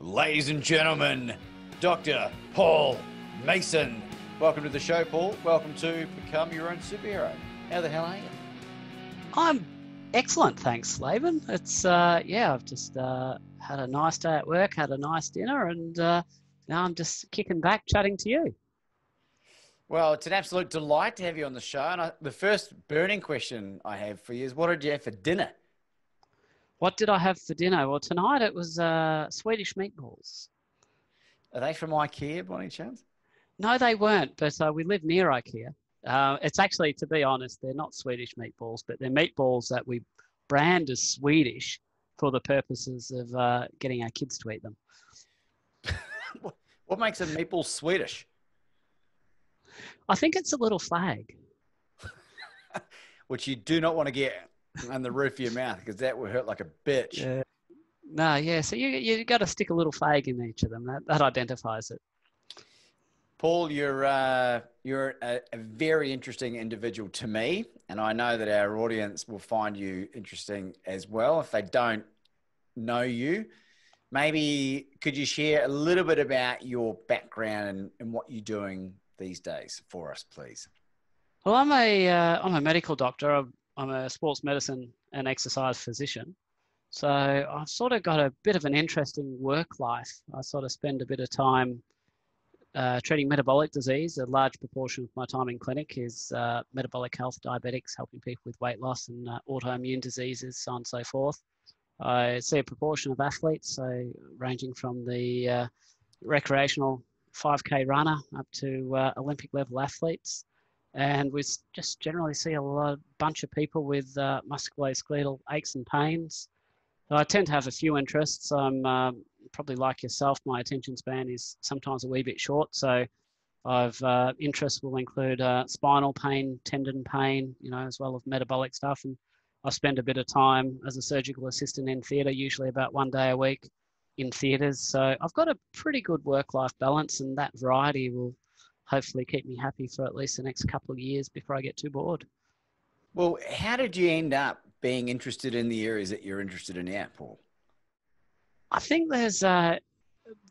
Ladies and gentlemen, Dr. Paul Mason. Welcome to the show, Paul. Welcome to Become Your Own Superhero. How the hell are you? I'm excellent, thanks, Laban. It's uh, yeah, I've just uh, had a nice day at work, had a nice dinner, and uh, now I'm just kicking back, chatting to you. Well, it's an absolute delight to have you on the show. And I, the first burning question I have for you is, what did you have for dinner? What did I have for dinner? Well, tonight it was uh, Swedish meatballs. Are they from IKEA by any chance? No, they weren't, but uh, we live near IKEA. Uh, it's actually, to be honest, they're not Swedish meatballs, but they're meatballs that we brand as Swedish for the purposes of uh, getting our kids to eat them. what makes a meatball Swedish? I think it's a little flag. Which you do not want to get on the roof of your mouth because that would hurt like a bitch. Yeah. No, yeah. So you you got to stick a little flag in each of them. That that identifies it. Paul, you're uh, you're a, a, very interesting individual to me, and I know that our audience will find you interesting as well. If they don't know you, maybe could you share a little bit about your background and, and what you're doing these days for us, please? Well, I'm a am uh, a medical doctor. I'm a sports medicine and exercise physician. So I've sort of got a bit of an interesting work life. I sort of spend a bit of time uh, treating metabolic disease. A large proportion of my time in clinic is uh, metabolic health, diabetics, helping people with weight loss and uh, autoimmune diseases, so on and so forth. I see a proportion of athletes, so ranging from the uh, recreational 5K runner up to uh, Olympic level athletes. And we just generally see a lot, bunch of people with uh, musculoskeletal aches and pains. So I tend to have a few interests. I'm um, probably like yourself, my attention span is sometimes a wee bit short. So I've uh, interests will include uh, spinal pain, tendon pain, you know, as well as metabolic stuff. And I spend a bit of time as a surgical assistant in theatre, usually about one day a week in theatres. So I've got a pretty good work-life balance, and that variety will hopefully keep me happy for at least the next couple of years before I get too bored. Well, how did you end up being interested in the areas that you're interested in now, Paul? I think there's uh,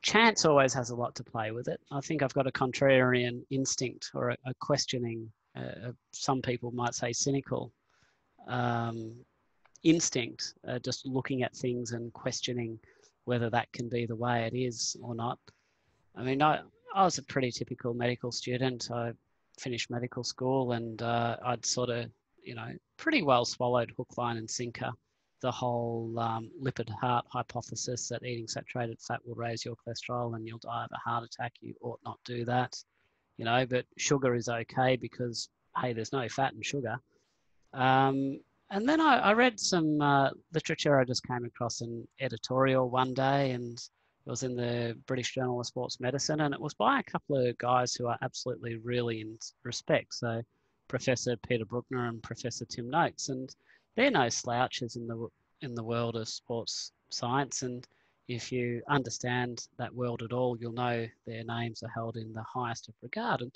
chance always has a lot to play with it. I think I've got a contrarian instinct or a, a questioning, uh, some people might say cynical um, instinct, uh, just looking at things and questioning whether that can be the way it is or not. I mean, I, I was a pretty typical medical student. I finished medical school and uh, I'd sort of, you know, pretty well swallowed hook, line, and sinker the whole um, lipid heart hypothesis that eating saturated fat will raise your cholesterol and you'll die of a heart attack. You ought not do that, you know, but sugar is okay because, hey, there's no fat in sugar. Um, and then I, I read some uh, literature. I just came across an editorial one day and it was in the British Journal of Sports Medicine, and it was by a couple of guys who are absolutely really in respect. So, Professor Peter Brukner and Professor Tim Noakes, and they're no slouches in the in the world of sports science. And if you understand that world at all, you'll know their names are held in the highest of regard. And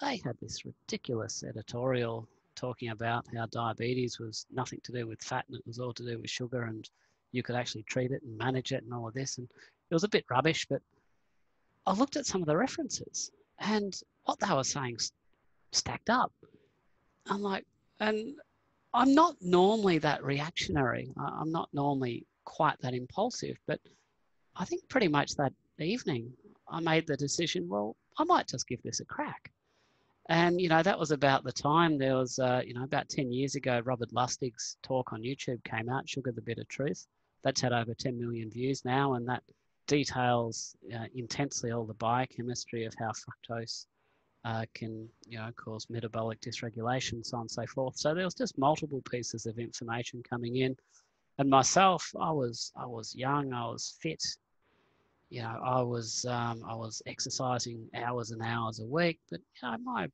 they had this ridiculous editorial talking about how diabetes was nothing to do with fat and it was all to do with sugar and you could actually treat it and manage it and all of this. And it was a bit rubbish, but I looked at some of the references and what they were saying stacked up. I'm like, and I'm not normally that reactionary. I'm not normally quite that impulsive, but I think pretty much that evening I made the decision, well, I might just give this a crack. And, you know, that was about the time there was, uh, you know, about 10 years ago, Robert Lustig's talk on YouTube came out, Sugar the Bitter Truth. That's had over 10 million views now, and that details uh, intensely all the biochemistry of how fructose uh, can you know cause metabolic dysregulation, so on and so forth. So there was just multiple pieces of information coming in. And myself, I was I was young, I was fit, you know, I was um, I was exercising hours and hours a week, but you know, my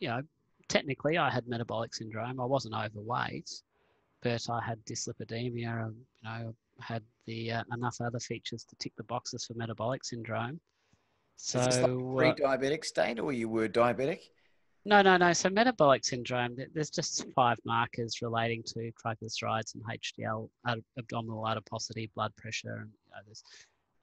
you know, technically I had metabolic syndrome. I wasn't overweight, but I had dyslipidemia, and you know, had the uh, enough other features to tick the boxes for metabolic syndrome. So like uh, pre-diabetic state, or you were diabetic? No, no, no. So metabolic syndrome, there's just five markers relating to triglycerides and HDL, abdominal adiposity, blood pressure, and you know, there's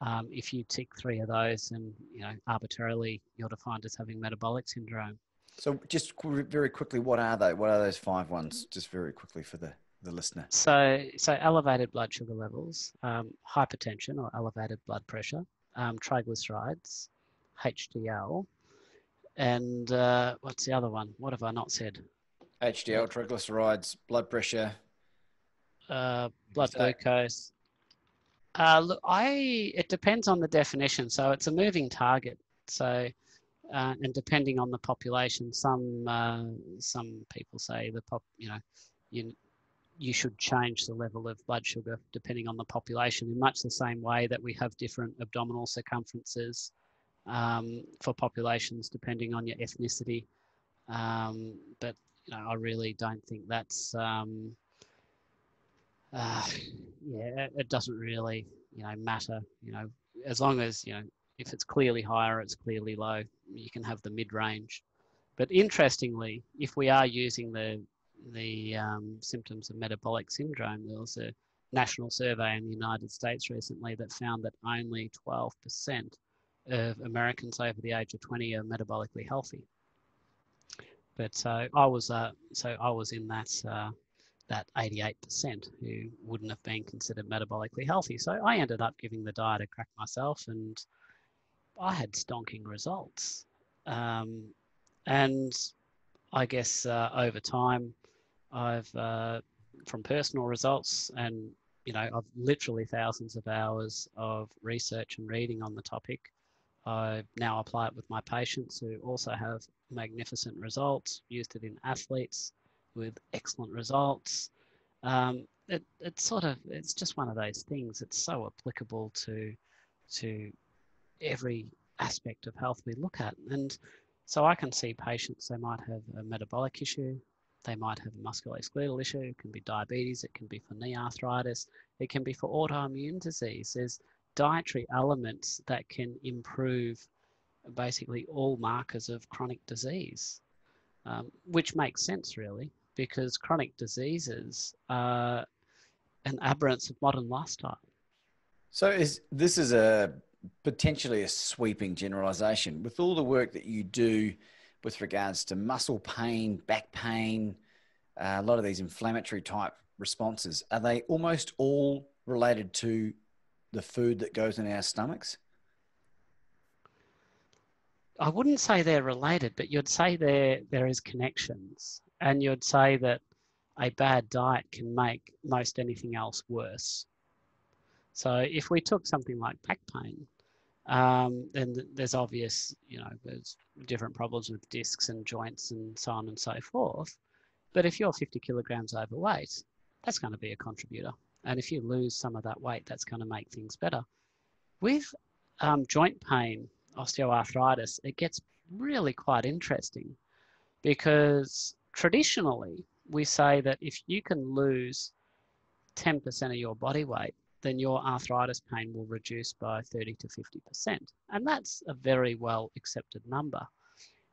Um, if you tick three of those, and you know arbitrarily you're defined as having metabolic syndrome. So, just very quickly, what are they? What are those five ones? Just very quickly for the the listener. So, so elevated blood sugar levels, um, hypertension or elevated blood pressure, um, triglycerides, HDL, and uh, what's the other one? What have I not said? HDL, triglycerides, blood pressure, uh, blood glucose. Uh, look, I it depends on the definition. So it's a moving target. So uh, and depending on the population, some uh, some people say the pop, you know, you you should change the level of blood sugar depending on the population in much the same way that we have different abdominal circumferences um, for populations depending on your ethnicity. Um, but you know, I really don't think that's um, uh, yeah, it doesn't really you know matter. You know, as long as you know if it's clearly higher, it's clearly low. You can have the mid range. But interestingly, if we are using the the um, symptoms of metabolic syndrome, there was a national survey in the United States recently that found that only 12% of Americans over the age of 20 are metabolically healthy. But so I was, uh, so I was in that uh, that 88% who wouldn't have been considered metabolically healthy. So I ended up giving the diet a crack myself, and I had stonking results. Um, and I guess uh, over time, I've uh, from personal results and you know I've literally thousands of hours of research and reading on the topic. I now apply it with my patients who also have magnificent results. Used it in athletes with excellent results. Um, it, it's sort of it's just one of those things. It's so applicable to to every aspect of health we look at, and so I can see patients they might have a metabolic issue, they might have a musculoskeletal issue. It can be diabetes. It can be for knee arthritis. It can be for autoimmune disease. There's dietary elements that can improve basically all markers of chronic disease, um, which makes sense really because chronic diseases are an aberrance of modern lifestyle. So is this is a potentially a sweeping generalization with all the work that you do with regards to muscle pain, back pain, uh, a lot of these inflammatory type responses, are they almost all related to the food that goes in our stomachs? I wouldn't say they're related, but you'd say there there is connections, and you'd say that a bad diet can make most anything else worse. So if we took something like back pain, um, then there's obvious, you know, there's different problems with discs and joints and so on and so forth. But if you're 50 kilograms overweight, that's going to be a contributor. And if you lose some of that weight, that's going to make things better. With um, joint pain, osteoarthritis, it gets really quite interesting because traditionally we say that if you can lose 10% of your body weight, then your arthritis pain will reduce by 30 to 50%. And that's a very well accepted number,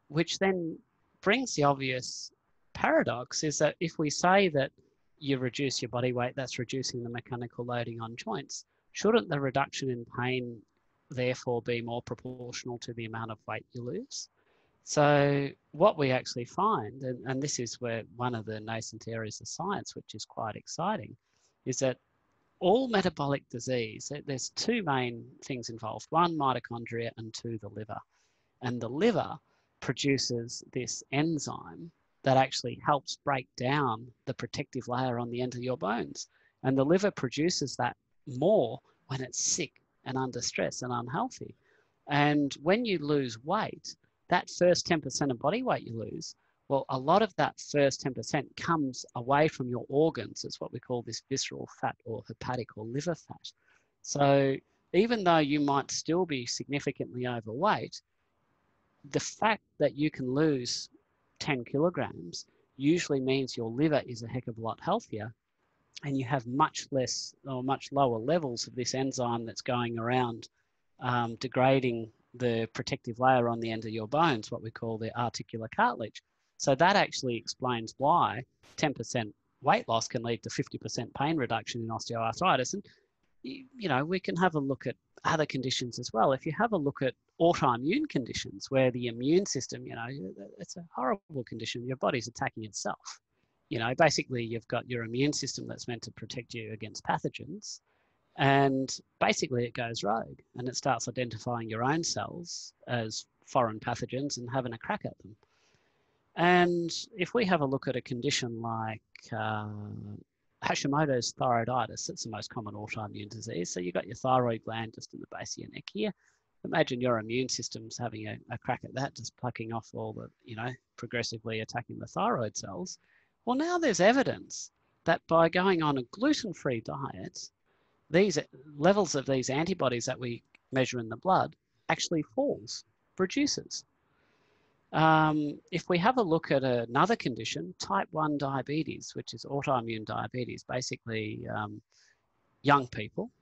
which then brings the obvious paradox is that if we say that you reduce your body weight, that's reducing the mechanical loading on joints, shouldn't the reduction in pain therefore be more proportional to the amount of weight you lose? So, what we actually find, and, and this is where one of the nascent areas of science, which is quite exciting, is that all metabolic disease, there's two main things involved one, mitochondria, and two, the liver. And the liver produces this enzyme that actually helps break down the protective layer on the end of your bones. And the liver produces that more when it's sick and under stress and unhealthy. And when you lose weight, that first 10% of body weight you lose, well, a lot of that first 10% comes away from your organs. It's what we call this visceral fat or hepatic or liver fat. So even though you might still be significantly overweight, the fact that you can lose 10 kilograms usually means your liver is a heck of a lot healthier and you have much less or much lower levels of this enzyme that's going around um, degrading the protective layer on the end of your bones, what we call the articular cartilage. So that actually explains why 10% weight loss can lead to 50% pain reduction in osteoarthritis. And you, know, we can have a look at other conditions as well. If you have a look at autoimmune conditions where the immune system, you know, it's a horrible condition. Your body's attacking itself. You know, basically, you've got your immune system that's meant to protect you against pathogens. And basically, it goes rogue and it starts identifying your own cells as foreign pathogens and having a crack at them. And if we have a look at a condition like uh, Hashimoto's thyroiditis, it's the most common autoimmune disease. So you've got your thyroid gland just in the base of your neck here. Imagine your immune system's having a, a crack at that, just plucking off all the, you know, progressively attacking the thyroid cells. Well, now there's evidence that by going on a gluten-free diet, these levels of these antibodies that we measure in the blood actually falls, reduces. Um, if we have a look at another condition, type 1 diabetes, which is autoimmune diabetes, basically um, young people,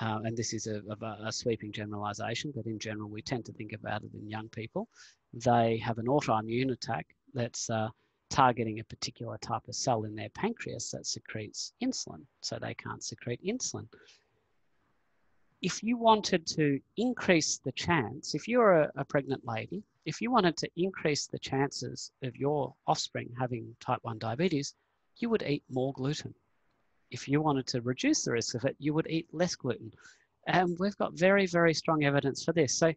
uh, and this is a, a, a, sweeping generalization, but in general, we tend to think about it in young people. They have an autoimmune attack that's uh, targeting a particular type of cell in their pancreas that secretes insulin, so they can't secrete insulin. If you wanted to increase the chance, if you're a, a pregnant lady if you wanted to increase the chances of your offspring having type 1 diabetes, you would eat more gluten. If you wanted to reduce the risk of it, you would eat less gluten. And we've got very, very strong evidence for this. So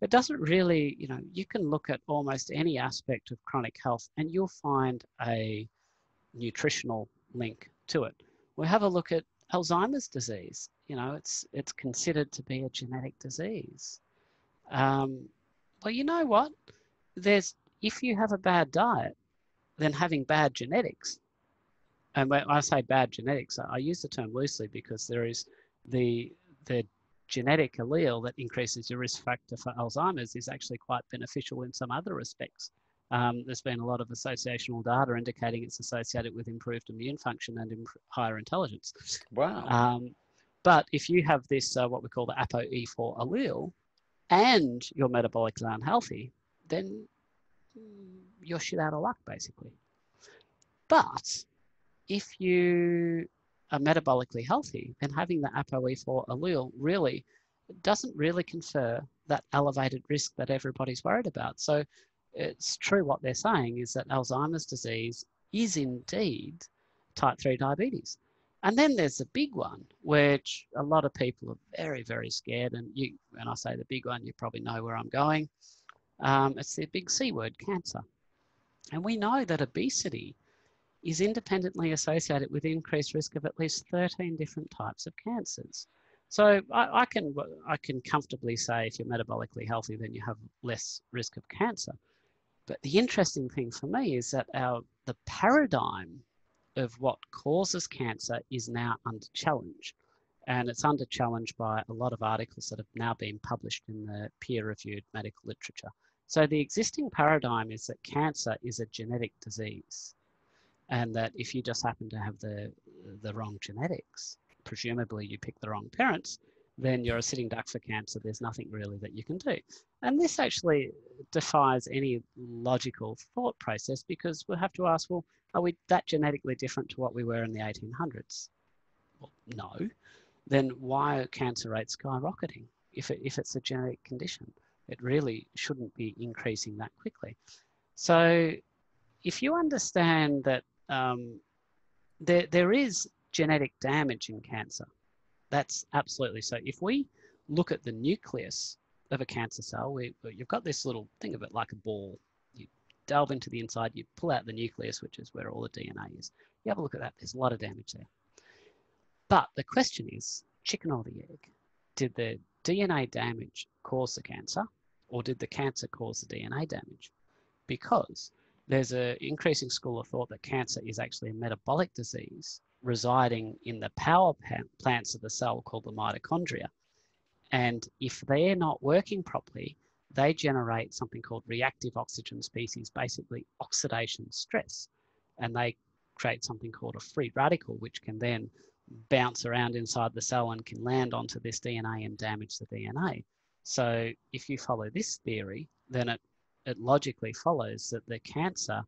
it doesn't really, you know, you can look at almost any aspect of chronic health and you'll find a nutritional link to it. We have a look at Alzheimer's disease. You know, it's it's considered to be a genetic disease. Um, well, you know what? There's if you have a bad diet, then having bad genetics, and when I say bad genetics, I use the term loosely because there is the the genetic allele that increases your risk factor for Alzheimer's is actually quite beneficial in some other respects. Um, there's been a lot of associational data indicating it's associated with improved immune function and imp- higher intelligence. Wow. Um, but if you have this, uh, what we call the ApoE4 allele, and you're metabolically unhealthy, then you're shit out of luck, basically. But if you are metabolically healthy, then having the ApoE4 allele really doesn't really confer that elevated risk that everybody's worried about. So it's true what they're saying is that Alzheimer's disease is indeed type 3 diabetes. And then there's the big one, which a lot of people are very, very scared. And you, when I say the big one, you probably know where I'm going. Um, it's the big C word, cancer. And we know that obesity is independently associated with increased risk of at least 13 different types of cancers. So I, I, can I can comfortably say if you're metabolically healthy, then you have less risk of cancer. But the interesting thing for me is that our the paradigm of what causes cancer is now under challenge. And it's under challenge by a lot of articles that have now been published in the peer reviewed medical literature. So the existing paradigm is that cancer is a genetic disease. And that if you just happen to have the, the wrong genetics, presumably you pick the wrong parents, then you're a sitting duck for cancer. There's nothing really that you can do. And this actually defies any logical thought process because we'll have to ask, well, are we that genetically different to what we were in the 1800s? Well, no. Then why are cancer rates skyrocketing if, it, if it's a genetic condition? It really shouldn't be increasing that quickly. So if you understand that um, there, there is genetic damage in cancer, that's absolutely so. If we look at the nucleus of a cancer cell, we, you've got this little, think of it like a ball delve into the inside, you pull out the nucleus, which is where all the DNA is. You have a look at that, there's a lot of damage there. But the question is, chicken or the egg? Did the DNA damage cause the cancer or did the cancer cause the DNA damage? Because there's an increasing school of thought that cancer is actually a metabolic disease residing in the power plants of the cell called the mitochondria. And if they're not working properly, they generate something called reactive oxygen species, basically oxidation stress. And they create something called a free radical, which can then bounce around inside the cell and can land onto this DNA and damage the DNA. So if you follow this theory, then it, it logically follows that the cancer,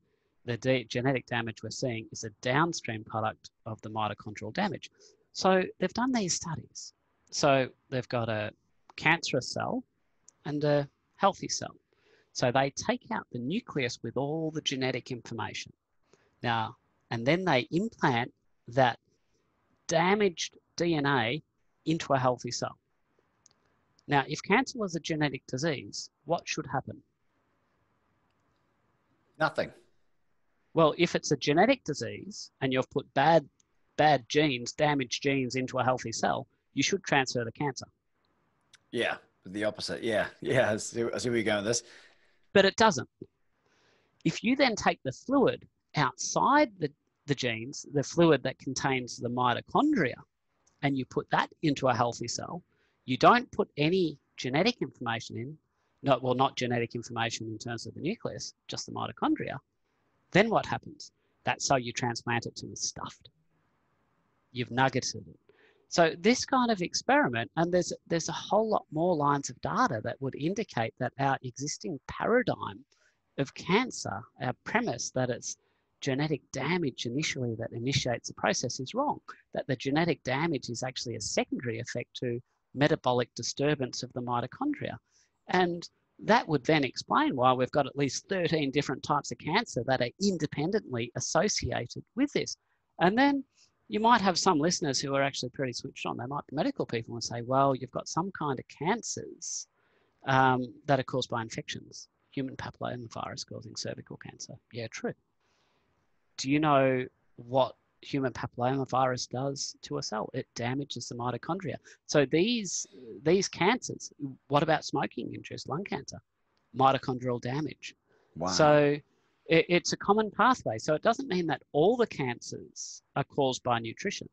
the de- genetic damage we're seeing is a downstream product of the mitochondrial damage. So they've done these studies So they've got a cancerous cell and a healthy cell. So they take out the nucleus with all the genetic information. Now, and then they implant that damaged DNA into a healthy cell. Now, if cancer was a genetic disease, what should happen? Nothing. Well, if it's a genetic disease and you've put bad, bad genes, damaged genes into a healthy cell, you should transfer the cancer. Yeah, the opposite. Yeah, yeah. I see, I see where you're going with this. But it doesn't. If you then take the fluid outside the, the genes, the fluid that contains the mitochondria, and you put that into a healthy cell, you don't put any genetic information in, not well, not genetic information in terms of the nucleus, just the mitochondria. Then what happens? That cell you transplant it to is stuffed. You've nuggeted it. So this kind of experiment, and there's there's a whole lot more lines of data that would indicate that our existing paradigm of cancer, our premise that it's genetic damage initially that initiates the process is wrong. That the genetic damage is actually a secondary effect to metabolic disturbance of the mitochondria. And that would then explain why we've got at least 13 different types of cancer that are independently associated with this. And then you might have some listeners who are actually pretty switched on. They might be medical people and say, well, you've got some kind of cancers um, that are caused by infections. Human papillomavirus causing cervical cancer. Yeah, true. Do you know what human papillomavirus does to a cell? It damages the mitochondria. So these these cancers. What about smoking induced lung cancer? Mitochondrial damage. Wow. So it, it's a common pathway. So it doesn't mean that all the cancers are caused by nutrition,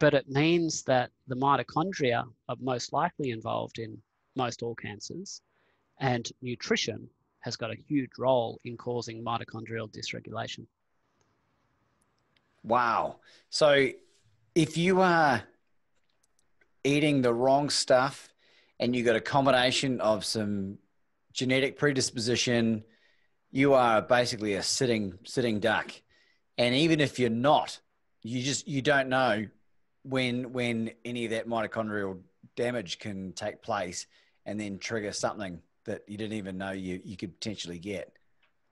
but it means that the mitochondria are most likely involved in most all cancers, and nutrition has got a huge role in causing mitochondrial dysregulation. Wow. So if you are eating the wrong stuff and you've got a combination of some genetic predisposition, you are basically a sitting sitting duck. And even if you're not, you just you don't know when when any of that mitochondrial damage can take place and then trigger something that you didn't even know you, you could potentially get.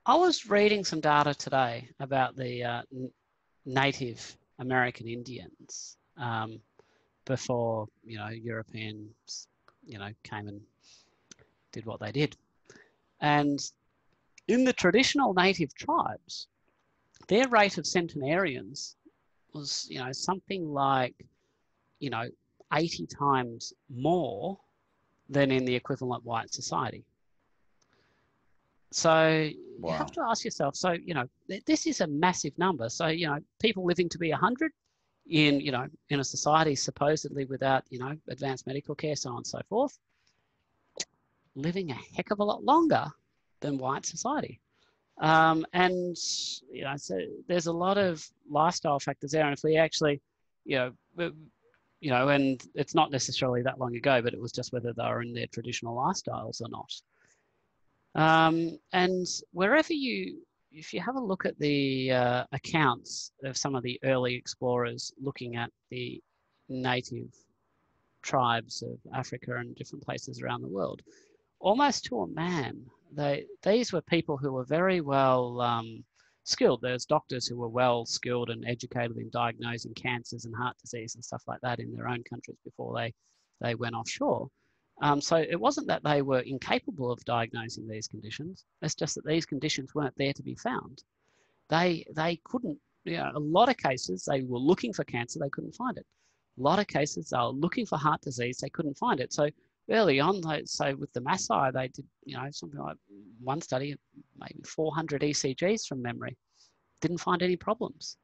I was reading some data today about the uh, Native American Indians um, before you know Europeans you know came and did what they did, and in the traditional native tribes, their rate of centenarians was, you know, something like, you know, 80 times more than in the equivalent white society. So wow. you have to ask yourself, so, you know, this is a massive number. So, you know, people living to be 100 in, you know, in a society supposedly without, you know, advanced medical care, so on and so forth, living a heck of a lot longer than white society. Um, and you know, so there's a lot of lifestyle factors there. And if we actually, you know, you know, and it's not necessarily that long ago, but it was just whether they were in their traditional lifestyles or not. Um, and wherever you, if you have a look at the uh, accounts of some of the early explorers looking at the native tribes of Africa and different places around the world, almost to a man, they these were people who were very well um, skilled. There's doctors who were well skilled and educated in diagnosing cancers and heart disease and stuff like that in their own countries before they they went offshore. Um, so it wasn't that they were incapable of diagnosing these conditions. It's just that these conditions weren't there to be found. They they couldn't. You know, a lot of cases they were looking for cancer, they couldn't find it. A lot of cases they were looking for heart disease, they couldn't find it. So early on, so with the Maasai, they did, you know, something like one study, maybe 400 ECGs from memory. Didn't find any problems.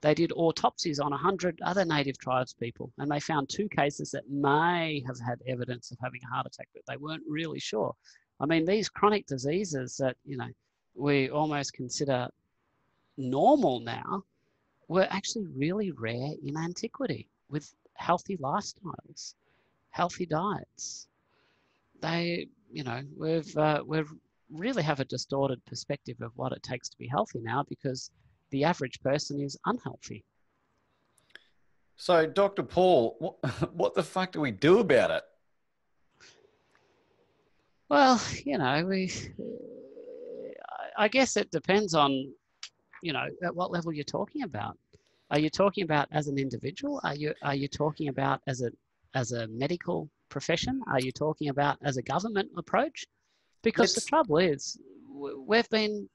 They did autopsies on 100 other native tribes people, and they found two cases that may have had evidence of having a heart attack, but they weren't really sure. I mean, these chronic diseases that, you know, we almost consider normal now were actually really rare in antiquity with healthy lifestyles healthy diets. They, you know, we've uh, we've really have a distorted perspective of what it takes to be healthy now because the average person is unhealthy. So, Dr. Paul, what, what the fuck do we do about it? Well, you know, we. I guess it depends on, you know, at what level you're talking about. Are you talking about as an individual? Are you are you talking about as a as a medical profession? Are you talking about as a government approach? Because Let's, the trouble is, we've been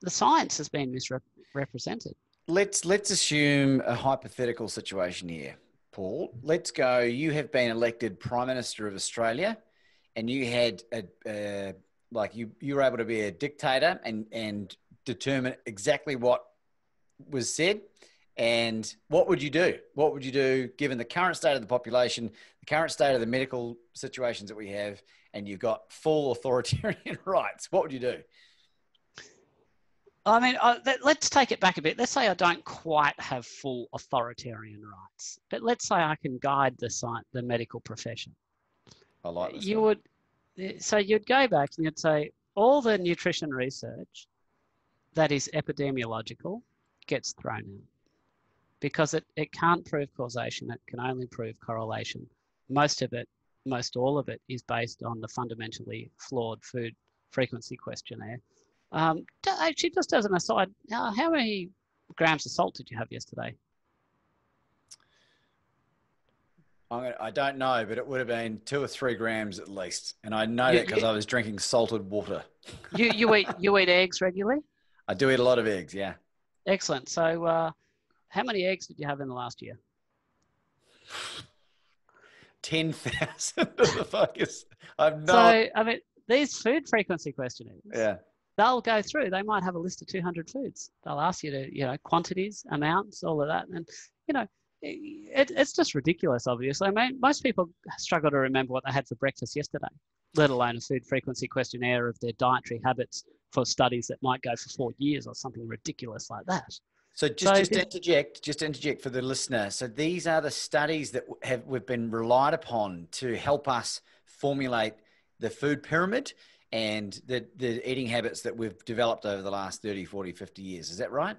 the science has been misrepresented. Let's let's assume a hypothetical situation here, Paul. Let's go. You have been elected Prime Minister of Australia, and you had a, a like you you were able to be a dictator and and determine exactly what was said and what would you do? What would you do given the current state of the population, the current state of the medical situations that we have, and you've got full authoritarian rights? What would you do? I mean, uh, let's take it back a bit. Let's say I don't quite have full authoritarian rights, but let's say I can guide the science, the medical profession. I like this. You one. would, so you'd go back and you'd say all the nutrition research that is epidemiological gets thrown out because it, it can't prove causation, it can only prove correlation. Most of it, most all of it, is based on the fundamentally flawed food frequency questionnaire. Um, actually, just as an aside, uh, how many grams of salt did you have yesterday? I don't know, but it would have been two or three grams at least, and I know you, that because I was drinking salted water. you you eat you eat eggs regularly? I do eat a lot of eggs. Yeah. Excellent. So uh, how many eggs did you have in the last year? 10,000 the fuck is, I'm not. So, I mean, these food frequency questionnaires. Yeah. They'll go through, they might have a list of 200 foods. They'll ask you to, you know, quantities, amounts, all of that. And, you know, it, it's just ridiculous, obviously. I mean, most people struggle to remember what they had for breakfast yesterday, let alone a food frequency questionnaire of their dietary habits for studies that might go for four years or something ridiculous like that. So just, so just interject, just interject for the listener. So these are the studies that have we've been relied upon to help us formulate the food pyramid and the, the eating habits that we've developed over the last 30, 40, 50 years. Is that right?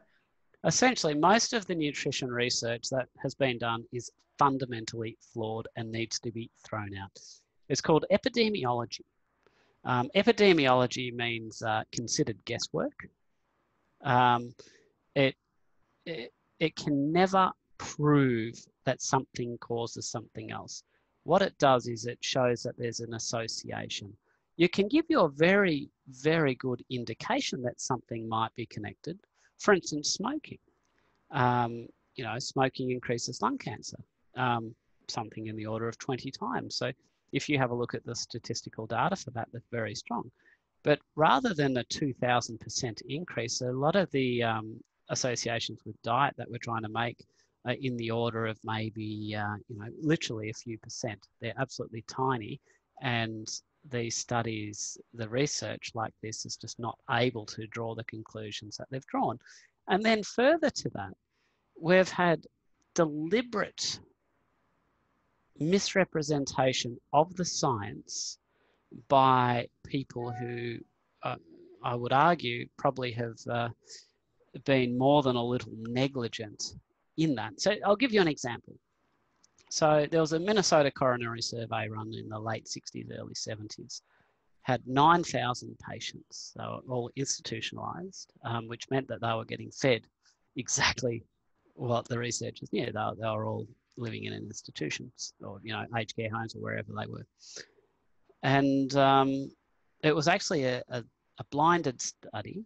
Essentially, most of the nutrition research that has been done is fundamentally flawed and needs to be thrown out. It's called epidemiology. Um, epidemiology means uh, considered guesswork. Um, it it, it can never prove that something causes something else. What it does is it shows that there's an association. You can give you a very, very good indication that something might be connected. For instance, smoking. Um, you know, smoking increases lung cancer, um, something in the order of 20 times. So if you have a look at the statistical data for that, they're very strong. But rather than a 2,000% increase, a lot of the um, associations with diet that we're trying to make uh, in the order of maybe, uh, you know, literally a few percent. They're absolutely tiny. And these studies, the research like this is just not able to draw the conclusions that they've drawn. And then further to that, we've had deliberate misrepresentation of the science by people who uh, I would argue probably have uh, been more than a little negligent in that. So I'll give you an example. So there was a Minnesota coronary survey run in the late 60s, early 70s. Had 9,000 patients. They were all institutionalized, um, which meant that they were getting fed exactly what the researchers knew. They, they were all living in institutions or, you know, aged care homes or wherever they were. And um, it was actually a, a, a blinded study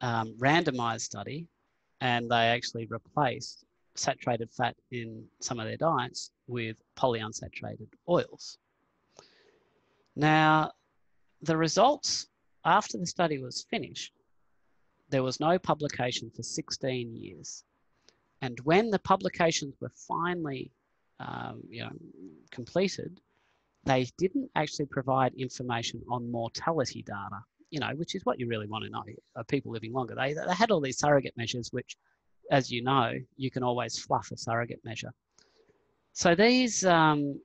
um, randomized study, and they actually replaced saturated fat in some of their diets with polyunsaturated oils. Now, the results after the study was finished, there was no publication for 16 years. And when the publications were finally um, you know, completed, they didn't actually provide information on mortality data you know, which is what you really want to know. Are people living longer? They, they had all these surrogate measures, which, as you know, you can always fluff a surrogate measure. So these, um,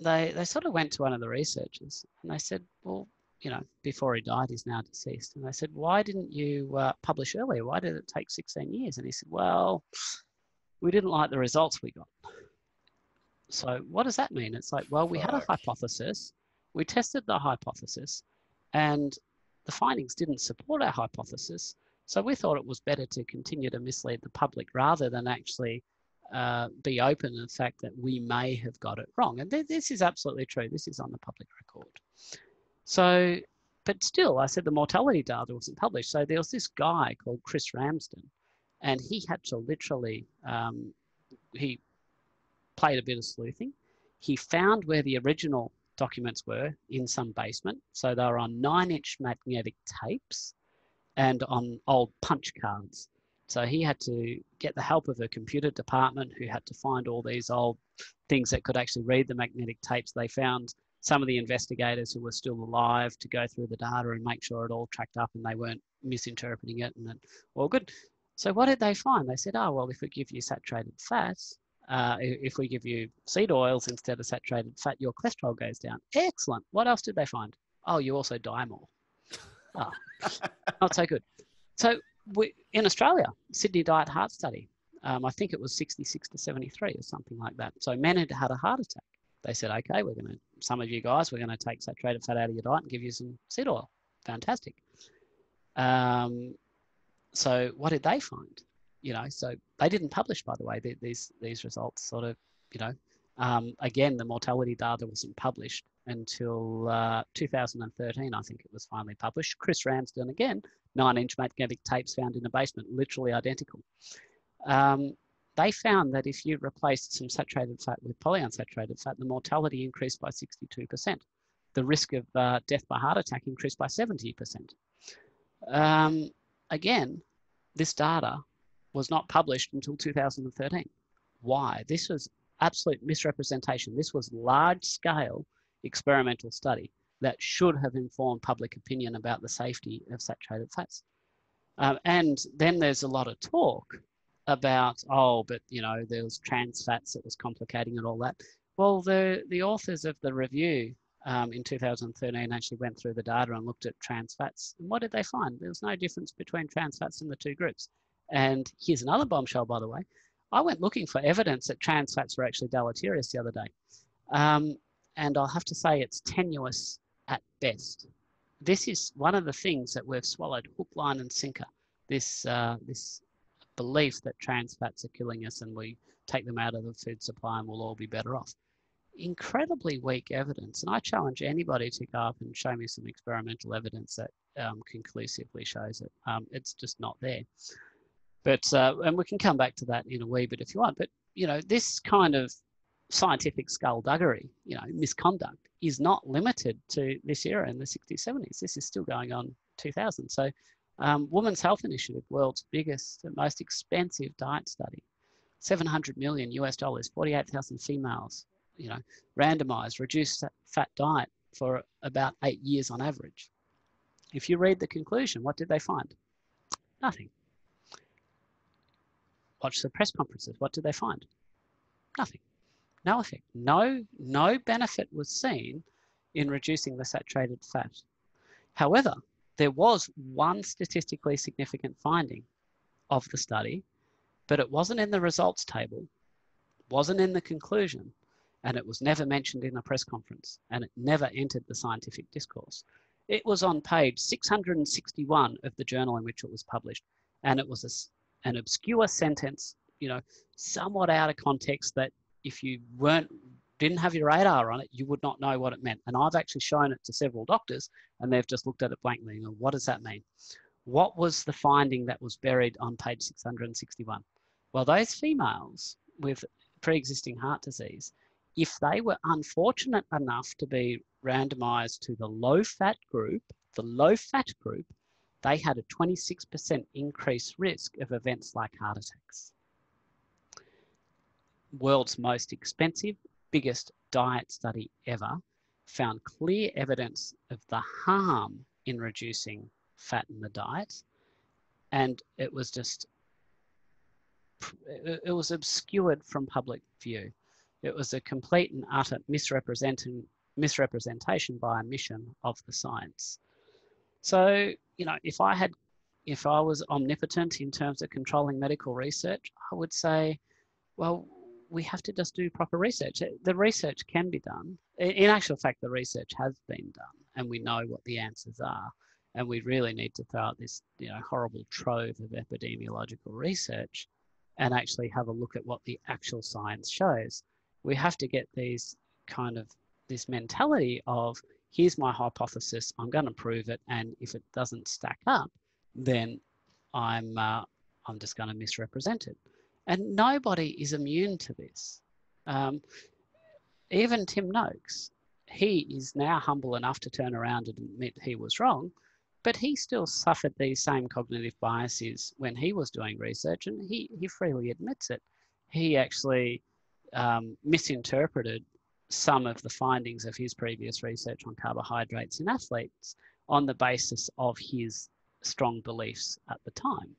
they, they sort of went to one of the researchers and they said, well, you know, before he died, he's now deceased. And they said, why didn't you uh, publish earlier? Why did it take 16 years? And he said, well, we didn't like the results we got. So what does that mean? It's like, well, we had a hypothesis, we tested the hypothesis, and the findings didn't support our hypothesis. So we thought it was better to continue to mislead the public rather than actually uh, be open to the fact that we may have got it wrong. And th this is absolutely true. This is on the public record. So, but still, I said the mortality data wasn't published. So there was this guy called Chris Ramsden, and he had to literally, um, he played a bit of sleuthing. He found where the original documents were in some basement. So they were on nine inch magnetic tapes and on old punch cards. So he had to get the help of a computer department who had to find all these old things that could actually read the magnetic tapes. They found some of the investigators who were still alive to go through the data and make sure it all tracked up and they weren't misinterpreting it and then all good. So what did they find? They said, oh, well, if we give you saturated fats, uh, if we give you seed oils instead of saturated fat, your cholesterol goes down. Excellent. What else did they find? Oh, you also die more. Oh, not so good. So we, in Australia, Sydney Diet Heart Study, um, I think it was 66 to 73 or something like that. So men had had a heart attack. They said, okay, we're going to, some of you guys, we're going to take saturated fat out of your diet and give you some seed oil. Fantastic. Um, so what did they find? You know, so they didn't publish, by the way, these these results. Sort of, you know, um, again, the mortality data wasn't published until uh, 2013. I think it was finally published. Chris Ramsden again, nine-inch magnetic tapes found in the basement, literally identical. Um, they found that if you replaced some saturated fat with polyunsaturated fat, the mortality increased by 62%. The risk of uh, death by heart attack increased by 70%. Um, again, this data was not published until 2013. Why? This was absolute misrepresentation. This was large scale experimental study that should have informed public opinion about the safety of saturated fats. Um, and then there's a lot of talk about, oh, but you know, there was trans fats that was complicating and all that. Well, the, the authors of the review um, in 2013 actually went through the data and looked at trans fats. And what did they find? There was no difference between trans fats in the two groups. And here's another bombshell, by the way. I went looking for evidence that trans fats were actually deleterious the other day. Um, and I'll have to say it's tenuous at best. This is one of the things that we've swallowed hook, line, and sinker. This, uh, this belief that trans fats are killing us and we take them out of the food supply and we'll all be better off. Incredibly weak evidence. And I challenge anybody to go up and show me some experimental evidence that um, conclusively shows it. Um, it's just not there. But uh, and we can come back to that in a wee bit if you want. But you know, this kind of scientific skullduggery, you know, misconduct is not limited to this era in the 60s, 70s. This is still going on 2000. So, um, Women's Health Initiative, world's biggest and most expensive diet study, 700 million US dollars, 48,000 females, you know, randomized, reduced fat diet for about eight years on average. If you read the conclusion, what did they find? Nothing. Watch the press conferences. What did they find? Nothing. No effect. No, no benefit was seen in reducing the saturated fat. However, there was one statistically significant finding of the study, but it wasn't in the results table, wasn't in the conclusion, and it was never mentioned in a press conference, and it never entered the scientific discourse. It was on page 661 of the journal in which it was published, and it was a an obscure sentence, you know, somewhat out of context that if you weren't didn't have your radar on it, you would not know what it meant. And I've actually shown it to several doctors and they've just looked at it blankly and what does that mean? What was the finding that was buried on page 661? Well, those females with pre-existing heart disease, if they were unfortunate enough to be randomized to the low fat group, the low fat group, they had a 26% increased risk of events like heart attacks. World's most expensive, biggest diet study ever found clear evidence of the harm in reducing fat in the diet. And it was just, it was obscured from public view. It was a complete and utter misrepresentation, misrepresentation by omission of the science. So, you know, if I had, if I was omnipotent in terms of controlling medical research, I would say well, we have to just do proper research. The research can be done. In actual fact, the research has been done, and we know what the answers are. And we really need to throw out this, you know, horrible trove of epidemiological research, and actually have a look at what the actual science shows. We have to get these kind of this mentality of here's my hypothesis, I'm going to prove it, and if it doesn't stack up, then I'm uh, I'm just going to misrepresent it. And nobody is immune to this. Um, even Tim Noakes, he is now humble enough to turn around and admit he was wrong, but he still suffered these same cognitive biases when he was doing research, and he, he freely admits it. He actually um, misinterpreted some of the findings of his previous research on carbohydrates in athletes on the basis of his strong beliefs at the time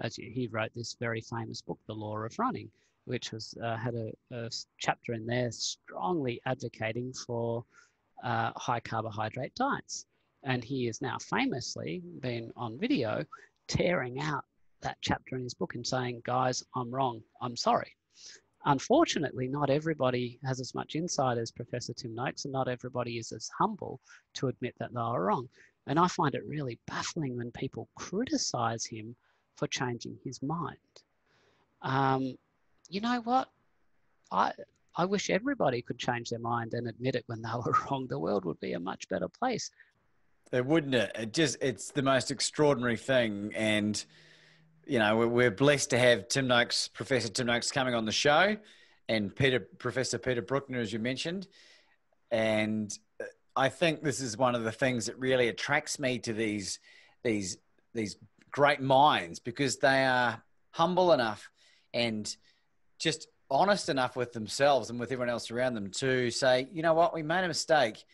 as he wrote this very famous book, The Lore of Running, which was uh, had a, a, chapter in there strongly advocating for uh, high carbohydrate diets. And he is now famously been on video tearing out that chapter in his book and saying, guys, I'm wrong. I'm sorry. Unfortunately, not everybody has as much insight as Professor Tim Noakes, and not everybody is as humble to admit that they are wrong. And I find it really baffling when people criticize him for changing his mind. Um, you know what? I I wish everybody could change their mind and admit it when they were wrong. The world would be a much better place. It wouldn't it? It just it's the most extraordinary thing, and you know we're, blessed to have Tim Noakes, Professor Tim Noakes, coming on the show, and Peter Professor Peter Brukner, as you mentioned, and I think this is one of the things that really attracts me to these these these great minds because they are humble enough and just honest enough with themselves and with everyone else around them to say, you know what, we made a mistake.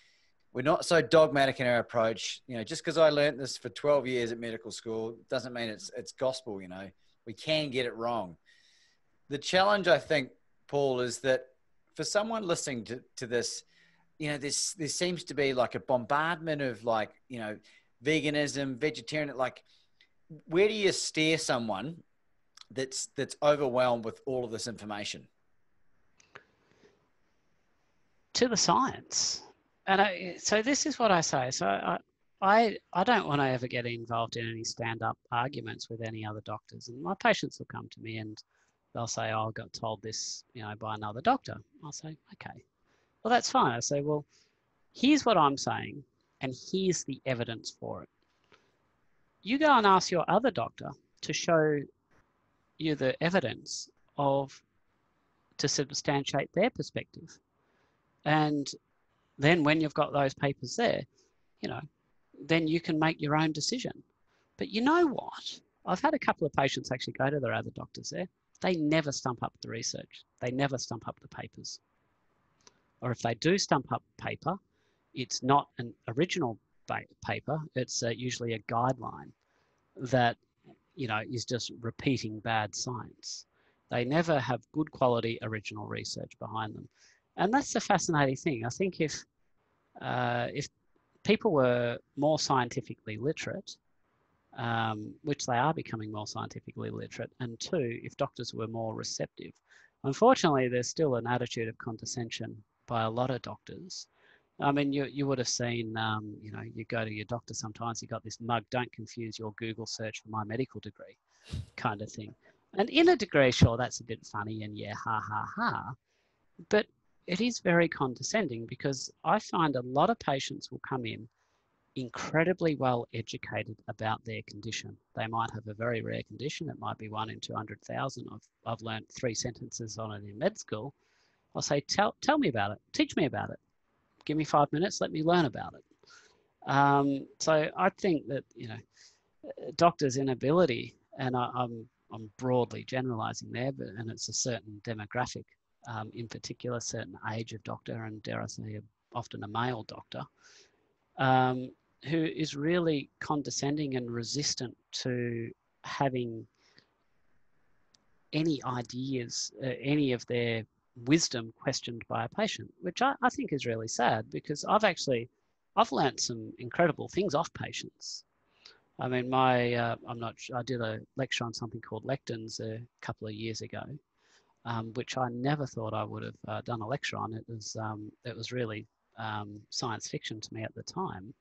We're not so dogmatic in our approach. You know, just because I learned this for 12 years at medical school doesn't mean it's it's gospel. You know, we can get it wrong. The challenge, I think, Paul, is that for someone listening to, to this, you know, this there seems to be like a bombardment of like, you know, veganism, vegetarian, like where do you steer someone that's that's overwhelmed with all of this information? To the science, and I, so this is what I say. So I, I, I don't want to ever get involved in any stand-up arguments with any other doctors, and my patients will come to me and they'll say, "Oh, I got told this, you know, by another doctor." I'll say, "Okay, well that's fine." I say, "Well, here's what I'm saying, and here's the evidence for it." you go and ask your other doctor to show you the evidence of to substantiate their perspective. And then when you've got those papers there, you know, then you can make your own decision. But you know what? I've had a couple of patients actually go to their other doctors there. They never stump up the research. They never stump up the papers. Or if they do stump up paper, it's not an original paper, it's uh, usually a guideline that you know is just repeating bad science. They never have good quality original research behind them, and that's the fascinating thing. I think if uh, if people were more scientifically literate, um, which they are becoming more scientifically literate, and two, if doctors were more receptive. Unfortunately, there's still an attitude of condescension by a lot of doctors I mean, you, you would have seen, um, you know, you go to your doctor sometimes, you got this mug, don't confuse your Google search for my medical degree kind of thing. And in a degree, sure, that's a bit funny and yeah, ha, ha, ha. But it is very condescending because I find a lot of patients will come in incredibly well educated about their condition. They might have a very rare condition. It might be one in 200,000. I've, I've learned three sentences on it in med school. I'll say, tell, tell me about it. Teach me about it give me five minutes, let me learn about it. Um, so I think that you know, doctors' inability, and I, am I'm, I'm broadly generalising there, but and it's a certain demographic, um, in particular, certain age of doctor, and dare I say, often a male doctor, um, who is really condescending and resistant to having any ideas, uh, any of their wisdom questioned by a patient, which I, I think is really sad because I've actually I've learned some incredible things off patients. I mean, my uh, I'm not I did a lecture on something called lectins a couple of years ago, um, which I never thought I would have uh, done a lecture on. It was um, it was really um, science fiction to me at the time.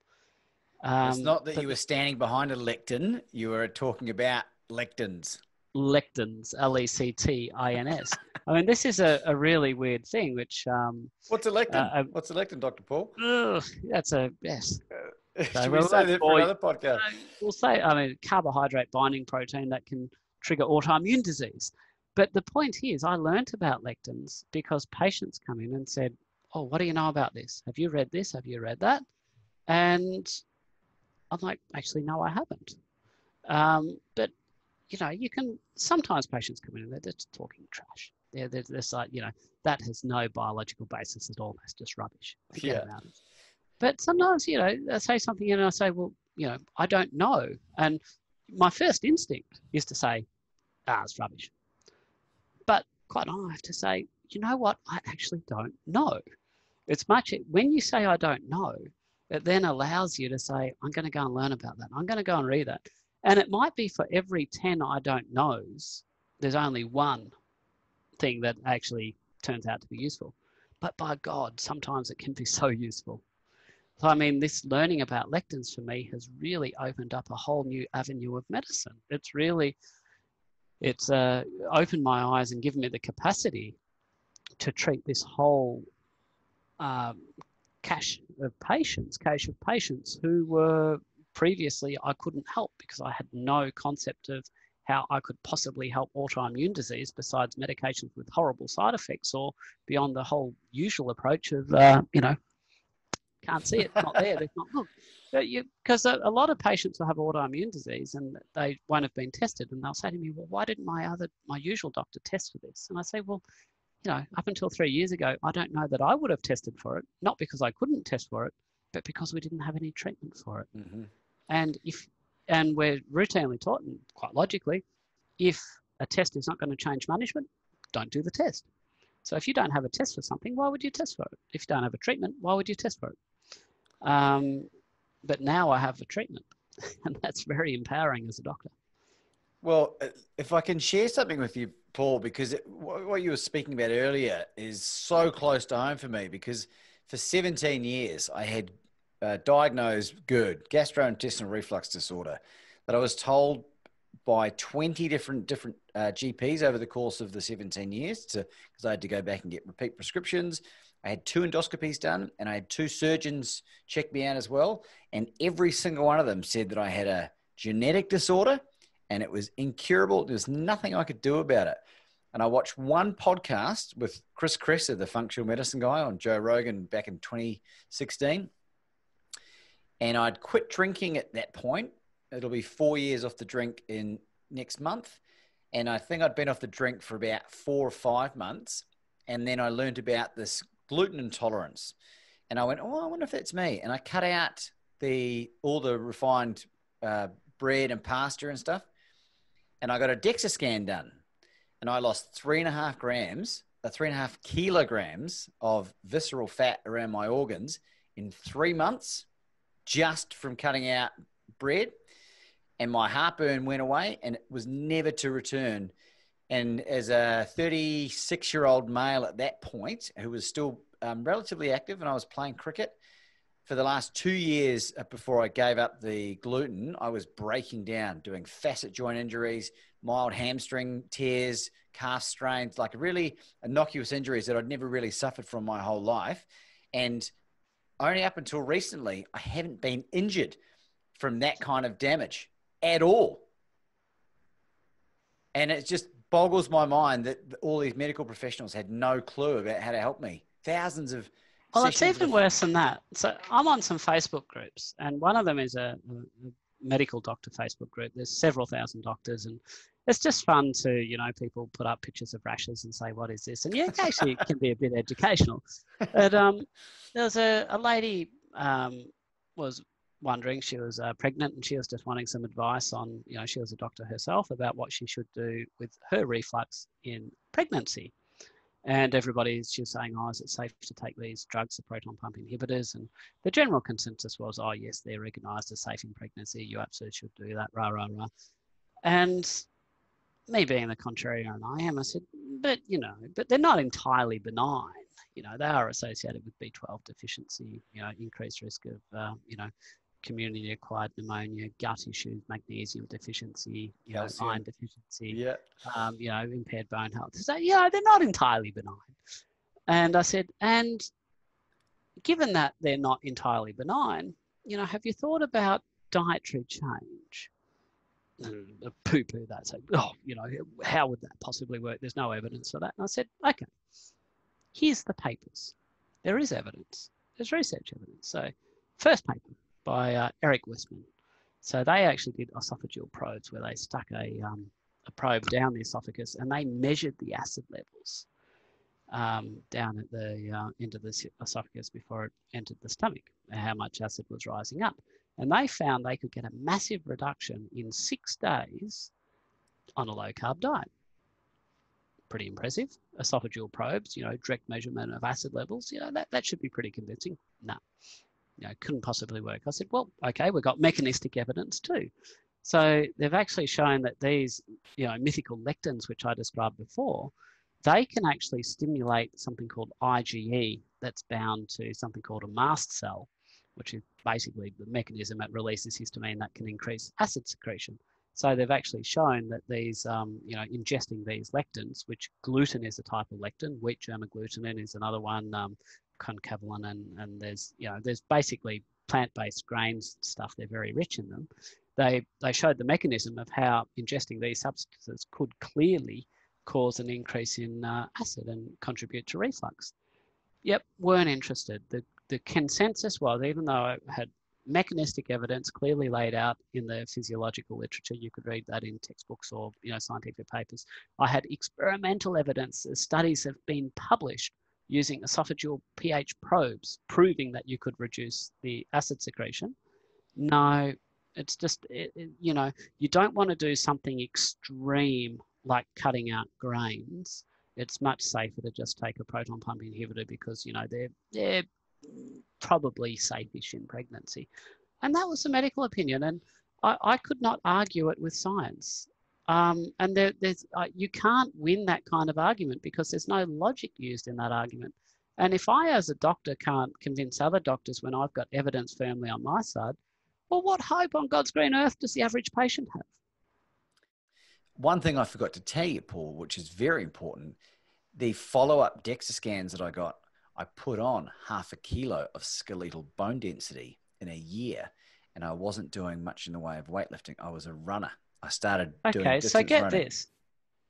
it's um, not that you were standing behind a lectern; you were talking about lectins. Lectins, L-E-C-T-I-N-S. I mean, this is a, a really weird thing. Which um, what's a lectin? Uh, what's a lectin, Doctor Paul? Ugh, that's a yes. So should we say that for another podcast? We'll say, I mean, carbohydrate binding protein that can trigger autoimmune disease. But the point is, I learned about lectins because patients come in and said, Oh, what do you know about this? Have you read this? Have you read that? And I'm like, Actually, no, I haven't. Um, but, you know, you can sometimes patients come in and they're just talking trash. They're, they're, they're like, you know, that has no biological basis at all. That's just rubbish. Forget yeah. But sometimes, you know, they say something and I say, Well, you know, I don't know. And my first instinct is to say, ah, it's rubbish. Quite I have to say, you know what? I actually don't know. It's much, when you say I don't know, it then allows you to say, I'm going to go and learn about that. I'm going to go and read that. And it might be for every 10 I don't knows, there's only one thing that actually turns out to be useful. But by God, sometimes it can be so useful. So, I mean, this learning about lectins for me has really opened up a whole new avenue of medicine. It's really it's uh, opened my eyes and given me the capacity to treat this whole um, cache of patients, cache of patients who were previously I couldn't help because I had no concept of how I could possibly help autoimmune disease besides medications with horrible side effects or beyond the whole usual approach of, uh, you know, can't see it, not there, not look because a, a, lot of patients will have autoimmune disease and they won't have been tested and they'll say to me well why didn't my other my usual doctor test for this? And i say well you know up until three years ago i don't know that i would have tested for it not because i couldn't test for it but because we didn't have any treatment for it. Mm-hmm. and if and we're routinely taught and quite logically if a test is not going to change management don't do the test. So if you don't have a test for something why would you test for it? If you don't have a treatment why would you test for it? Um, but now I have a treatment, and that's very empowering as a doctor. Well, if I can share something with you, Paul, because it, what you were speaking about earlier is so close to home for me. Because for 17 years, I had uh, diagnosed GERD, gastrointestinal reflux disorder, that I was told by 20 different different uh, GPs over the course of the 17 years to because I had to go back and get repeat prescriptions I had two endoscopies done and I had two surgeons check me out as well. And every single one of them said that I had a genetic disorder and it was incurable. There's nothing I could do about it. And I watched one podcast with Chris Kresser, the functional medicine guy on Joe Rogan back in 2016. And I'd quit drinking at that point. It'll be four years off the drink in next month. And I think I'd been off the drink for about four or five months. And then I learned about this gluten intolerance. And I went, oh, I wonder if that's me. And I cut out the all the refined uh, bread and pasta and stuff. And I got a DEXA scan done. And I lost three and a half grams, uh, three and a half kilograms of visceral fat around my organs in three months just from cutting out bread. And my heartburn went away and it was never to return and as a 36 year old male at that point, who was still um, relatively active, and I was playing cricket for the last two years uh, before I gave up the gluten, I was breaking down, doing facet joint injuries, mild hamstring tears, calf strains, like really innocuous injuries that I'd never really suffered from my whole life. And only up until recently, I haven't been injured from that kind of damage at all. And it's just boggles my mind that all these medical professionals had no clue about how to help me. Thousands of well, it's even of- worse than that. So I'm on some Facebook groups, and one of them is a, a, medical doctor Facebook group. There's several thousand doctors, and it's just fun to you know people put up pictures of rashes and say what is this, and yeah, actually it can be a bit educational. But um, there was a, a lady um, was wondering. She was uh, pregnant and she was just wanting some advice on, you know, she was a doctor herself about what she should do with her reflux in pregnancy. And everybody, she was saying, oh, is it safe to take these drugs, the proton pump inhibitors? And the general consensus was, oh, yes, they're recognized as safe in pregnancy. You absolutely should do that, rah, rah, rah. And me being the contrarian I am, I said, but you know, but they're not entirely benign. You know, they are associated with B12 deficiency, you know, increased risk of, uh, you know, community acquired pneumonia, gut issues, magnesium deficiency, you know, iron deficiency, yeah. um, you know, impaired bone health. So, you know, they're not entirely benign. And I said, and given that they're not entirely benign, you know, have you thought about dietary change? And poo poo that. So, oh, you know, how would that possibly work? There's no evidence for that. And I said, okay, here's the papers. There is evidence. There's research evidence. So, first paper by uh, Eric Westman. So they actually did esophageal probes where they stuck a, um, a probe down the esophagus and they measured the acid levels um, down at the uh, end of the esophagus before it entered the stomach, how much acid was rising up. And they found they could get a massive reduction in six days on a low carb diet. Pretty impressive. Esophageal probes, you know, direct measurement of acid levels, you know, that, that should be pretty convincing. No, you know, couldn't possibly work. I said, well, okay, we've got mechanistic evidence too. So they've actually shown that these, you know, mythical lectins, which I described before, they can actually stimulate something called IgE that's bound to something called a mast cell, which is basically the mechanism that releases histamine that can increase acid secretion. So they've actually shown that these, um, you know, ingesting these lectins, which gluten is a type of lectin, wheat germ agglutinin is another one, um, concanavalin, and, and there's, you know, there's basically plant-based grains stuff. They're very rich in them. They they showed the mechanism of how ingesting these substances could clearly cause an increase in uh, acid and contribute to reflux. Yep, weren't interested. The, the consensus was, even though I had mechanistic evidence clearly laid out in the physiological literature, you could read that in textbooks or you know scientific papers. I had experimental evidence. Studies have been published using esophageal pH probes, proving that you could reduce the acid secretion. No, it's just, it, it, you know, you don't want to do something extreme like cutting out grains, it's much safer to just take a proton pump inhibitor because you know they're they're probably safe-ish in pregnancy, and that was the medical opinion, and I, I could not argue it with science. Um, and there, there's uh, you can't win that kind of argument because there's no logic used in that argument. And if I, as a doctor, can't convince other doctors when I've got evidence firmly on my side, well, what hope on God's green earth does the average patient have? One thing I forgot to tell you, Paul, which is very important, the follow-up DEXA scans that I got, I put on half a kilo of skeletal bone density in a year, and I wasn't doing much in the way of weightlifting. I was a runner. I started okay, so get running. this.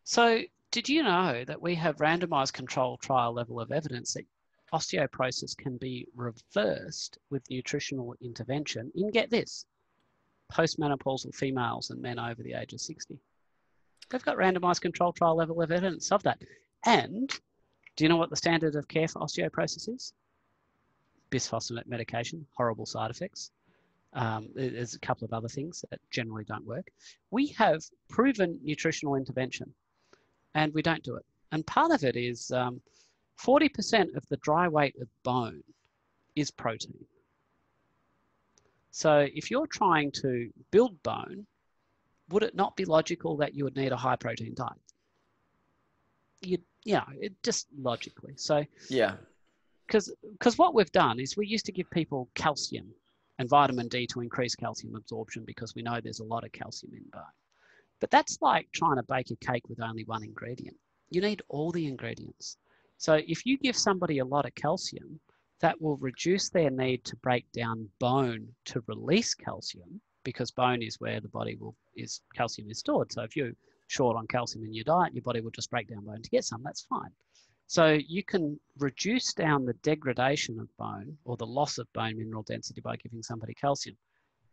So did you know that we have randomized control trial level of evidence that osteoporosis can be reversed with nutritional intervention in get this postmenopausal females and men over the age of 60 They've got randomized control trial level of evidence of that. And do you know what the standard of care for osteoporosis is? Bisphosphonate medication, horrible side effects. Um, there's a couple of other things that generally don't work. We have proven nutritional intervention and we don't do it. And part of it is um, 40% of the dry weight of bone is protein. So if you're trying to build bone, would it not be logical that you would need a high protein diet? You, know, it just logically. So yeah, because because what we've done is we used to give people calcium and vitamin D to increase calcium absorption because we know there's a lot of calcium in bone. But that's like trying to bake a cake with only one ingredient. You need all the ingredients. So if you give somebody a lot of calcium, that will reduce their need to break down bone to release calcium because bone is where the body will is calcium is stored. So if you're short on calcium in your diet, your body will just break down bone to get some. That's fine. So you can reduce down the degradation of bone or the loss of bone mineral density by giving somebody calcium.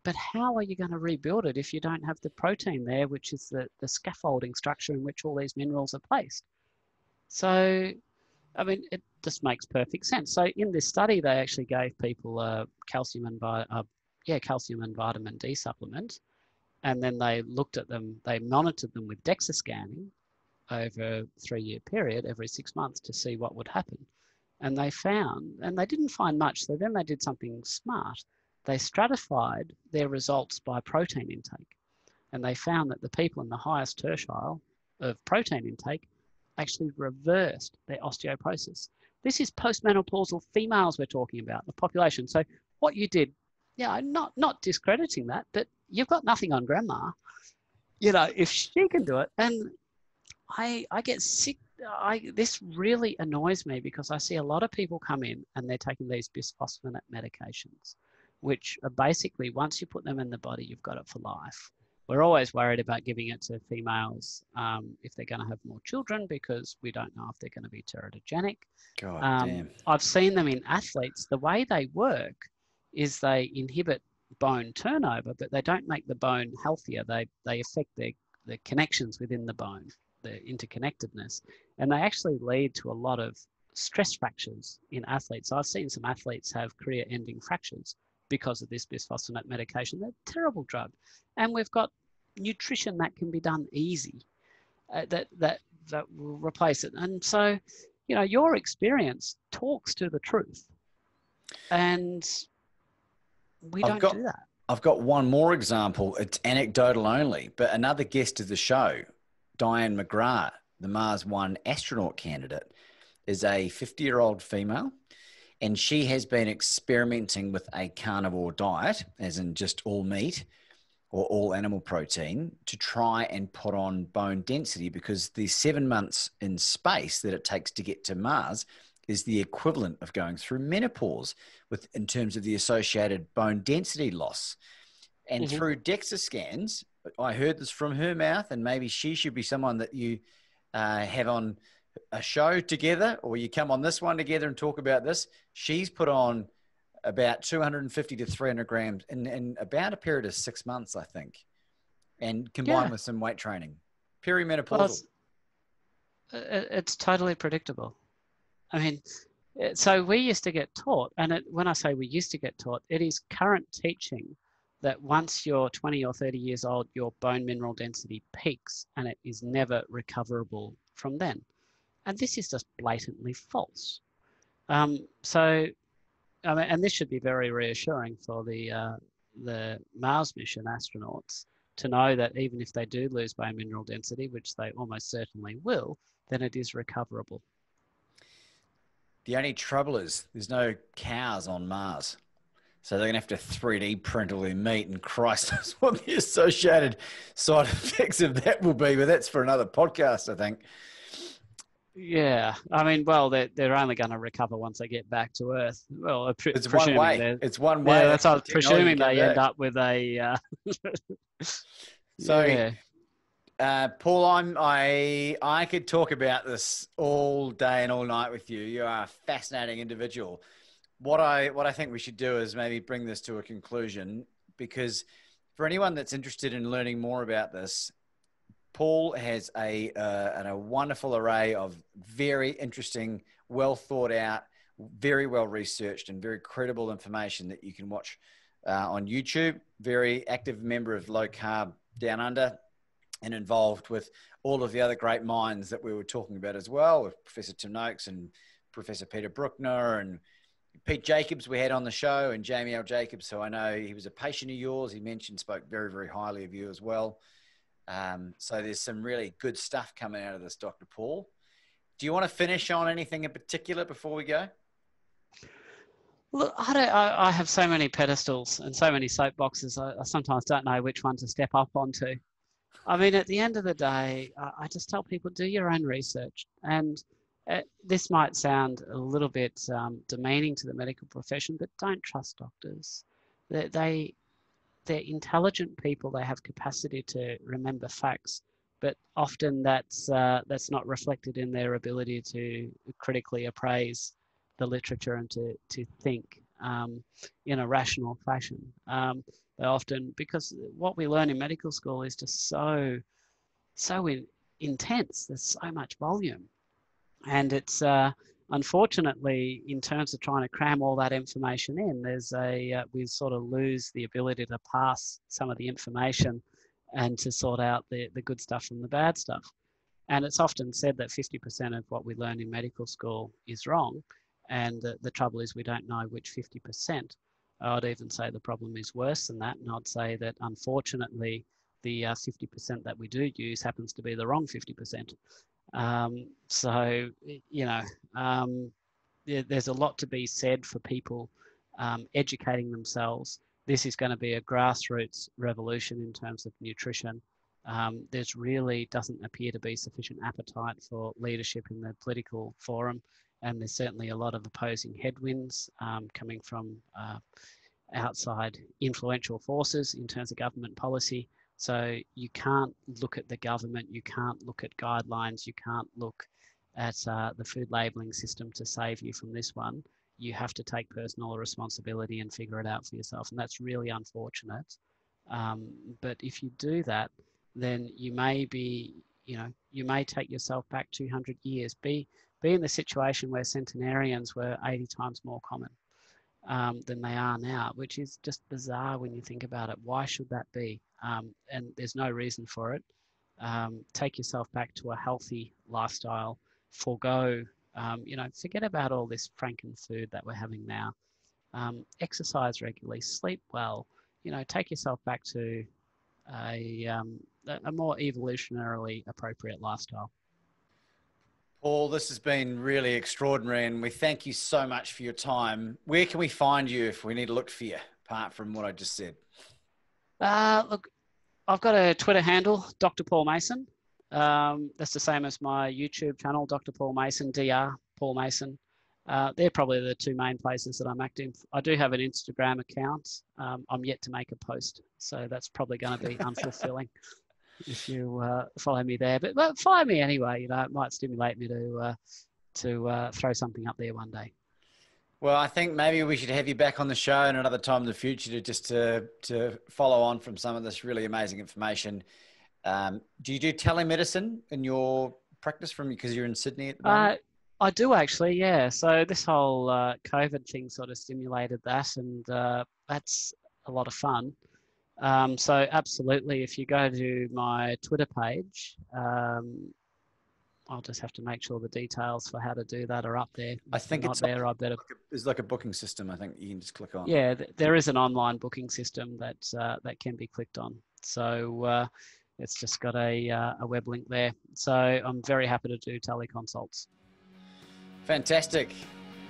But how are you going to rebuild it if you don't have the protein there, which is the, the scaffolding structure in which all these minerals are placed? So, I mean, it just makes perfect sense. So in this study, they actually gave people uh, calcium and uh, yeah, calcium and vitamin D supplement. And then they looked at them, they monitored them with DEXA scanning over a three year period every six months to see what would happen. And they found, and they didn't find much. So then they did something smart. They stratified their results by protein intake. And they found that the people in the highest tertile of protein intake actually reversed their osteoporosis. This is postmenopausal females we're talking about, the population. So what you did, yeah, not not discrediting that, but you've got nothing on grandma. You know, if she can do it, and I I get sick. I this really annoys me because I see a lot of people come in and they're taking these bisphosphonate medications, which are basically once you put them in the body, you've got it for life. We're always worried about giving it to females um, if they're going to have more children because we don't know if they're going to be teratogenic. God Um, damn. I've seen them in athletes. The way they work is they inhibit bone turnover, but they don't make the bone healthier. They they affect the the connections within the bone, the interconnectedness, and they actually lead to a lot of stress fractures in athletes. I've seen some athletes have career-ending fractures because of this bisphosphonate medication. They're a terrible drug, and we've got nutrition that can be done easy, uh, that that that will replace it. And so, you know, your experience talks to the truth, and we I've don't got- do that. I've got one more example. It's anecdotal only, but another guest of the show, Dianne McGrath, the Mars One astronaut candidate, is a 50 year old female. And she has been experimenting with a carnivore diet, as in just all meat or all animal protein, to try and put on bone density because the seven months in space that it takes to get to Mars is the equivalent of going through menopause with in terms of the associated bone density loss. And Mhm. through DEXA scans, I heard this from her mouth, and maybe she should be someone that you uh, have on a show together, or you come on this one together and talk about this. She's put on about 250 to 300 grams in, in about a period of six months, I think, and combined Yeah. with some weight training. Well, Perimenopausal. it's, it's totally predictable. I mean, so we used to get taught, and it, when I say we used to get taught, it is current teaching that once you're 20 or 30 years old, your bone mineral density peaks and it is never recoverable from then. And this is just blatantly false. Um, so, I mean, and this should be very reassuring for the uh, the Mars mission astronauts to know that even if they do lose bone mineral density, which they almost certainly will, then it is recoverable. The only trouble is there's no cows on Mars. So they're going to have to 3D print all their meat, and Christ knows what the associated side effects of that will be. But that's for another podcast, I think. Yeah, I mean, well, they're, they're only going to recover once they get back to Earth. Well, pre- It's one way. It's one way. Yeah, that's what presuming they end up with a. Uh, So- yeah. Uh, Paul, I'm I I could talk about this all day and all night with you. You are a fascinating individual. What I what I think we should do is maybe bring this to a conclusion because for anyone that's interested in learning more about this, Paul has a uh, and a wonderful array of very interesting, well thought out, very well researched, and very credible information that you can watch uh, on YouTube. Very active member of Low Carb Down Under and involved with all of the other great minds that we were talking about as well, with Professor Tim Noakes and Professor Peter Brukner and Pete Jacobs we had on the show and Jamie L. Jacobs, who I know he was a patient of yours. He mentioned, spoke very, very highly of you as well. Um, so there's some really good stuff coming out of this, Dr. Paul. Do you want to finish on anything in particular before we go? Look, I, don't, I, I have so many pedestals and so many soapboxes. I, I sometimes don't know which one to step up onto. I mean, at the end of the day, I, I just tell people do your own research. And uh, this might sound a little bit um, demeaning to the medical profession, but don't trust doctors. They, they they're intelligent people. They have capacity to remember facts, but often that's uh, that's not reflected in their ability to critically appraise the literature and to to think um, in a rational fashion. Um, they often because what we learn in medical school is just so so in, intense. There's so much volume, and it's uh, unfortunately in terms of trying to cram all that information in. There's a uh, we sort of lose the ability to pass some of the information and to sort out the the good stuff from the bad stuff. And it's often said that 50% of what we learn in medical school is wrong. And the, the trouble is, we don't know which 50%. I'd even say the problem is worse than that. And I'd say that unfortunately, the uh, 50% that we do use happens to be the wrong 50%. Um, so, you know, um, there, there's a lot to be said for people um, educating themselves. This is going to be a grassroots revolution in terms of nutrition. Um, there's really doesn't appear to be sufficient appetite for leadership in the political forum, and there's certainly a lot of opposing headwinds um, coming from uh, outside influential forces in terms of government policy. So you can't look at the government, you can't look at guidelines, you can't look at uh, the food labelling system to save you from this one. You have to take personal responsibility and figure it out for yourself. And that's really unfortunate. Um, but if you do that, then you may be, you know, you may take yourself back 200 years. Be, be in the situation where centenarians were 80 times more common um, than they are now, which is just bizarre when you think about it. Why should that be? Um, and there's no reason for it. Um, take yourself back to a healthy lifestyle. Forgo, um, you know, forget about all this franken food that we're having now. Um, exercise regularly, sleep well. You know, take yourself back to a, um, a more evolutionarily appropriate lifestyle. Paul, this has been really extraordinary, and we thank you so much for your time. Where can we find you if we need to look for you, apart from what I just said? Uh, look, I've got a Twitter handle, Dr. Paul Mason. Um, that's the same as my YouTube channel, Dr. Paul Mason, Dr. Paul Mason. Uh, they're probably the two main places that I'm active. I do have an Instagram account. Um, I'm yet to make a post, so that's probably going to be unfulfilling if you uh, follow me there. But, but follow me anyway. You know, it might stimulate me to uh, to uh, throw something up there one day. Well, I think maybe we should have you back on the show in another time in the future to just to to follow on from some of this really amazing information. Um, do you do telemedicine in your practice from because you're in Sydney at the moment? Uh, I do actually, yeah. So this whole uh, COVID thing sort of stimulated that, and uh, that's a lot of fun. Um, so absolutely, if you go to my Twitter page, um, I'll just have to make sure the details for how to do that are up there. I think it's there. I better. It's like a booking system. I think you can just click on. Yeah, th- there is an online booking system that uh, that can be clicked on. So uh, it's just got a uh, a web link there. So I'm very happy to do teleconsults. Fantastic,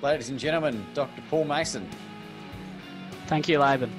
ladies and gentlemen, Dr. Paul Mason. Thank you, Laban.